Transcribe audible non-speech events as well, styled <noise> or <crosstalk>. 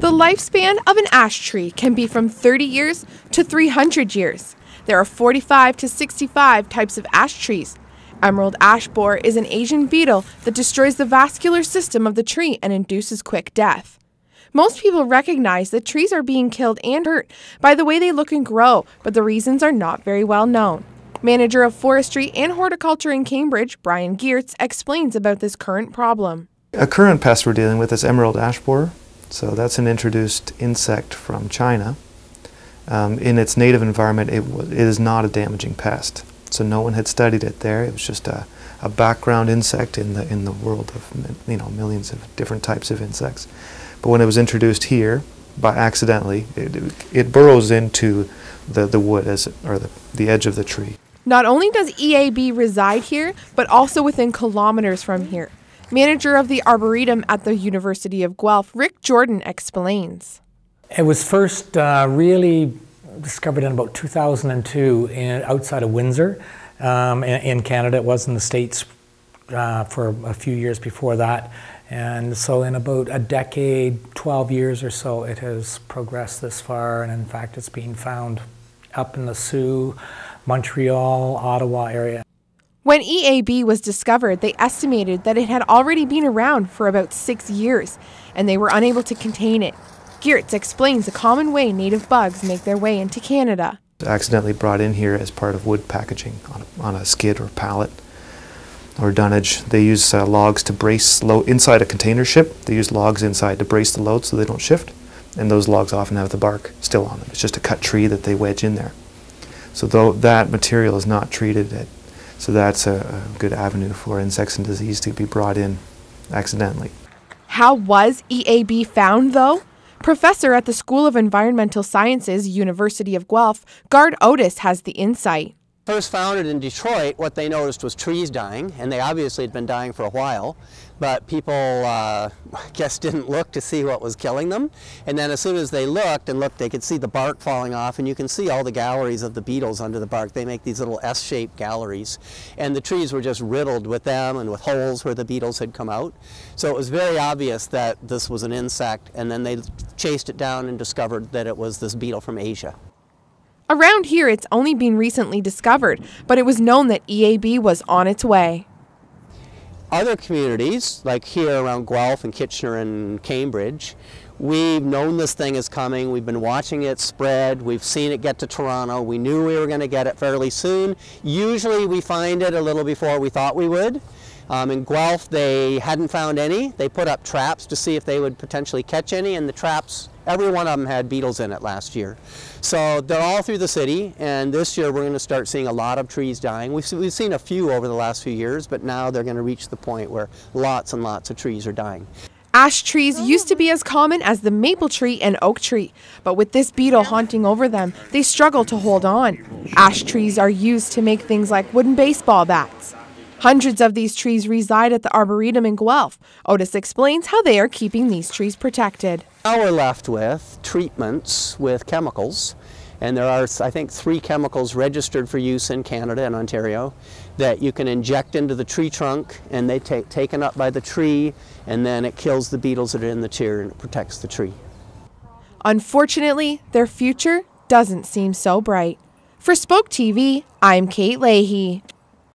The lifespan of an ash tree can be from 30 years to 300 years. There are 45 to 65 types of ash trees. Emerald ash borer is an Asian beetle that destroys the vascular system of the tree and induces quick death. Most people recognize that trees are being killed and hurt by the way they look and grow, but the reasons are not very well known. Manager of Forestry and Horticulture in Cambridge, Brian Geerts, explains about this current problem. A current pest we're dealing with is emerald ash borer. So that's an introduced insect from China. Um, in its native environment, it, it is not a damaging pest. So no one had studied it there. It was just a, a background insect in the in the world of you know millions of different types of insects. But when it was introduced here, by accidentally, it, it burrows into the, the wood as or the, the edge of the tree. Not only does EAB reside here, but also within kilometers from here. Manager of the Arboretum at the University of Guelph, Rick Jordan, explains. It was first uh, really discovered in about 2002 in, outside of Windsor um, in, in, Canada. It was in the States uh, for a few years before that. And so, in about a decade, 12 years or so, it has progressed this far. And in fact, it's being found up in the Sioux, Montreal, Ottawa area. When EAB was discovered, they estimated that it had already been around for about six years, and they were unable to contain it. Geerts explains a common way native bugs make their way into Canada. Accidentally brought in here as part of wood packaging on a, on a skid or pallet or dunnage. They use uh, logs to brace load inside a container ship. They use logs inside to brace the load so they don't shift, and those logs often have the bark still on them. It's just a cut tree that they wedge in there. So though that material is not treated at so that's a, a good avenue for insects and disease to be brought in accidentally. How was EAB found, though? Professor at the School of Environmental Sciences, University of Guelph, Gard Otis has the insight. First founded in Detroit, what they noticed was trees dying, and they obviously had been dying for a while, but people, uh, <laughs> I guess, didn't look to see what was killing them. And then as soon as they looked and looked, they could see the bark falling off, and you can see all the galleries of the beetles under the bark. They make these little S-shaped galleries, and the trees were just riddled with them and with holes where the beetles had come out. So it was very obvious that this was an insect, and then they chased it down and discovered that it was this beetle from Asia. Around here, it's only been recently discovered, but it was known that EAB was on its way. Other communities, like here around Guelph and Kitchener and Cambridge, we've known this thing is coming. We've been watching it spread. We've seen it get to Toronto. We knew we were going to get it fairly soon. Usually we find it a little before we thought we would. Um, in Guelph, they hadn't found any. They put up traps to see if they would potentially catch any, and the traps Every one of them had beetles in it last year. So they're all through the city, and this year we're going to start seeing a lot of trees dying. We've, we've seen a few over the last few years, but now they're going to reach the point where lots and lots of trees are dying. Ash trees used to be as common as the maple tree and oak tree, but with this beetle haunting over them, they struggle to hold on. Ash trees are used to make things like wooden baseball bats. Hundreds of these trees reside at the Arboretum in Guelph. Otis explains how they are keeping these trees protected. Now we're left with treatments with chemicals, and there are, I think, three chemicals registered for use in Canada and Ontario that you can inject into the tree trunk, and they take taken up by the tree, and then it kills the beetles that are in the tree and it protects the tree. Unfortunately, their future doesn't seem so bright. For Spoke TV, I'm Kate Leahy.